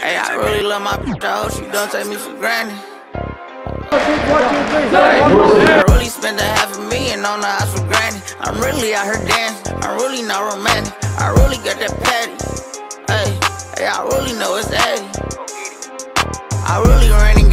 Hey, I really love my bitch. I hope she don't take me for granted. I really spent a half a million on the house for granted. I'm really out here dancing. I'm really not romantic. I really got that patty. Hey, hey, I really know it's 80. I really ran and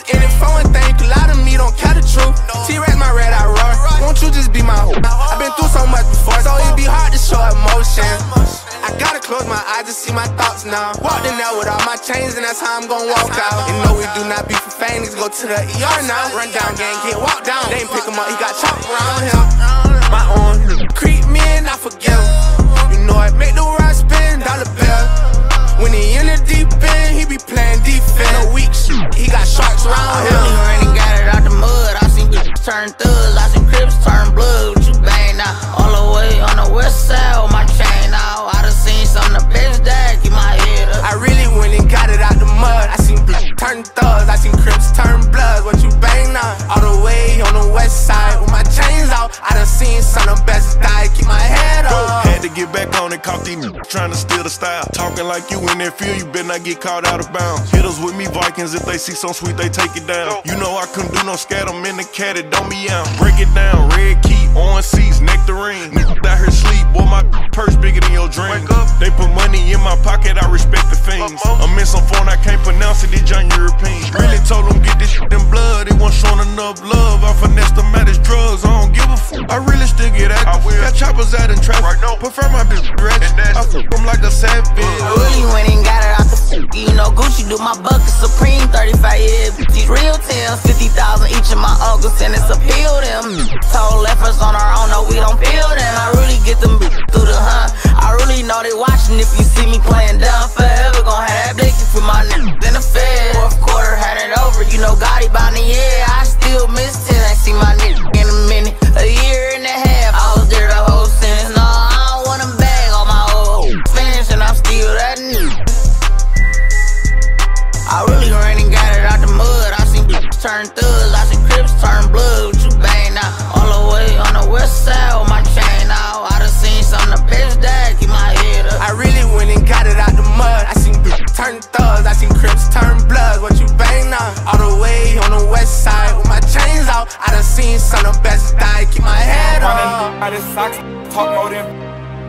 just in it for one thing. A lot of me don't care the truth. T-Rex my red, I roar. Won't you just be my hoop? I've been through so much before, so it be hard to show emotion. I gotta close my eyes to see my thoughts now. In there with all my chains, and that's how I'm gonna walk out. You know we do not be for fame, go to the ER now. Run down, gang, get walked down. They ain't pick him up, he got chopped around him. My own creep me and I forgive. You seen some of the best die. Keep my head up. Had to get back on it, caught these trying to steal the style. Talking like you in that field, you better not get caught out of bounds. Hitters with me, Vikings, if they see some sweet, they take it down. You know I couldn't do no scat, I'm in the cat, it don't be out. Break it down, red key, orange seats, nectarine. Niggas out here sleep, boy, my purse bigger than your dream. They put money in my pocket, I respect the fiends. Uh-huh. I'm in some phone, I can't pronounce it, it's John European. Really told them get this shit in blood, they wasn't showing enough love. I finessed them at his drugs, I don't give a fuck. I really still get active. Got choppers out in traffic. Prefer my bitch ratchet. I fuck them like a savage. I really went and got it out the f- You know Gucci do my bucket Supreme 35 years These real tales 50,000 each of my uncles and it's appeal them Told lefers on our own no we don't feel them I really get them through the hunt Really know they watching. If you see me playing down Forever gon' have that blinking for my niggas in the fed. Fourth quarter had it over. You know Gotti by the yeah I still miss 10 I see my nigga in a minute A year and a half. I was there the whole sentence No I don't wanna bag all my old Spanish and I'm still that nigga I really ran and got it out the mud. I seen turn thugs, I seen crips turn blood. What you bang now? All the way on the west side with my chain. Out. I done seen some of the best turn thugs, I seen crips turn bloods. What you bang on? All the way on the west side with my chains out. I done seen some of the best die. Keep my head up. Running out of socks, talk more than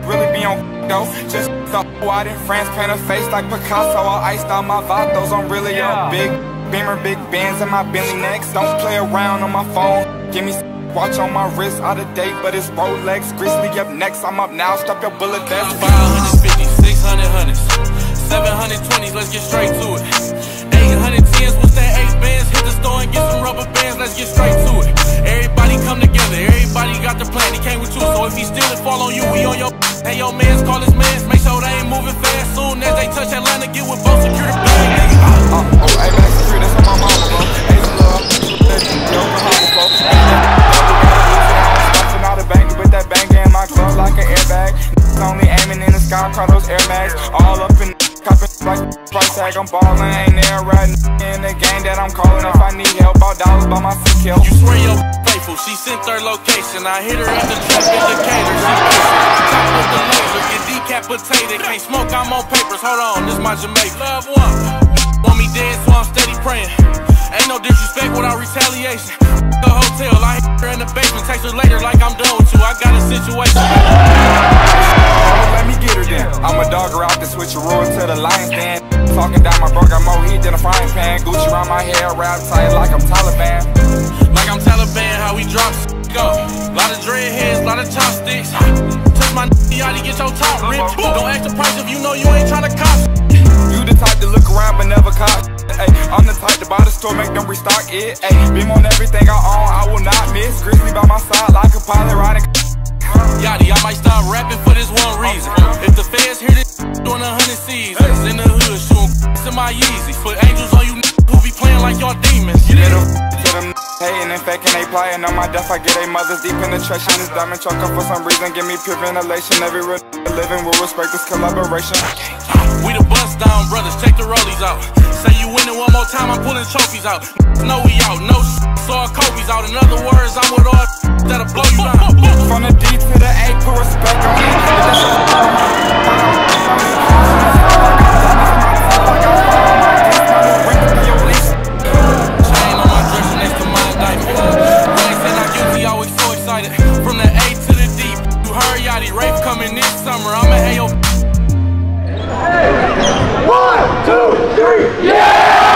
really be on though. Just the out in France, paint a face like Picasso. All iced out my vatos. I'm really on big beamer, big bands in my Bentley next. Don't play around on my phone. Give me s- watch on my wrist, out of date, but it's Rolex. Grizzly up next, I'm up now. Stop your bullet vest. 550, 600 hundreds, 720s, let's get straight to it. 810s, what's that? Eight bands, hit the store and get some rubber bands, let's get straight to it. Everybody come together, everybody got the plan, he came with you. So if he steal it, fall on you, we on your. Hey, your mans, call his mans, make sure they ain't moving fast. Soon as they touch Atlanta, get with both secure the bag, nigga. Uh, three, that's on my mama, bro. Hey, love, you Oklahoma, bro. Stuffing all the bangers with that banger in my glove like an airbag. Only aiming in the sky, call those Air Max. Price tag. I'm ballin', ain't there right in the game that I'm callin'. If I need help, all dollars by my feet kill. You swear your faithful, she sent her location. I hit her at the trap indicator. She basic. Top with the laser, get decapitated. Can't smoke, I'm on papers. Hold on, this my Jamaica. Love one. Want me dead, so I'm steady praying. Ain't no disrespect without retaliation. The hotel, I hit her in the basement. Text her later like I'm done with you. I got a situation. Then. I'm a dogger out the switcheroo to the lion's den. Talking down my bro, got more heat than a frying pan. Gucci around my hair, wrapped tight like I'm Taliban. Like I'm Taliban, how we drop go. Lot of dreadheads, lot of chopsticks. Touch my y'all to get your top ripped. Don't ask the price if you know you ain't tryna cop. You the type to look around but never cop. Ay, I'm the type to buy the store, make them restock it. Ay, beam on everything I own, I will not rapping for this one reason. If the feds hear this doing a hundred seasons in the hood, shooting to my Yeezys. Put angels on you who be playing like y'all demons. Get them to them Hating and faking, they playing on my death. I get a mother's deep penetration. This diamond choker for some reason, give me pure ventilation. Every real living will respect this collaboration. We the bust down out. Say you winning one more time, I'm pulling trophies out. No, we out, no saw Kobe's out. In other words, I'm with all that'll blow you down. From the D to the A, put respect on From the A to the D, you hurry rape coming this summer. I'ma have your one, two, three, yeah!